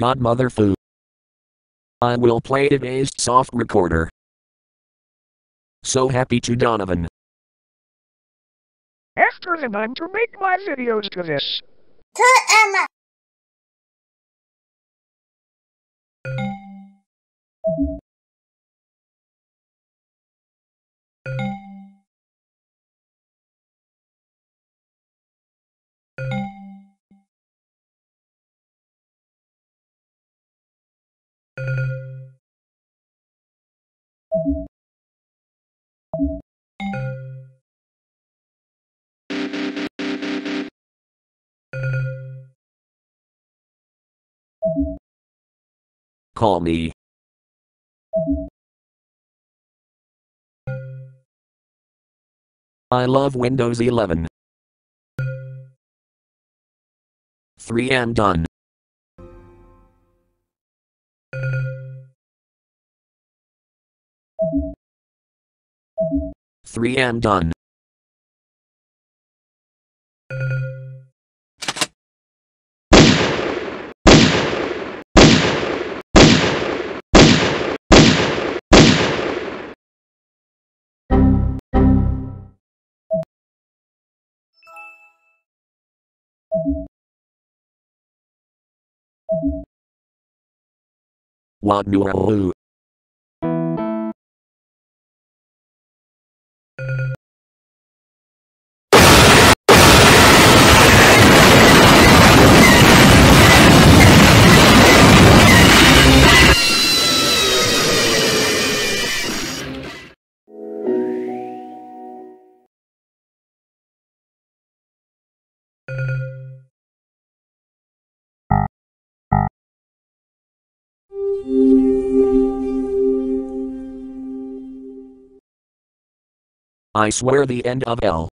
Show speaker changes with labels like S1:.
S1: Godmother Fu. I will play today's soft recorder. So happy to Donovan.
S2: After them, I'm to make my videos to this.
S3: To Emma.
S1: Call me. I love Windows 11. 3 and done. Three and done. What new I swear the end of L.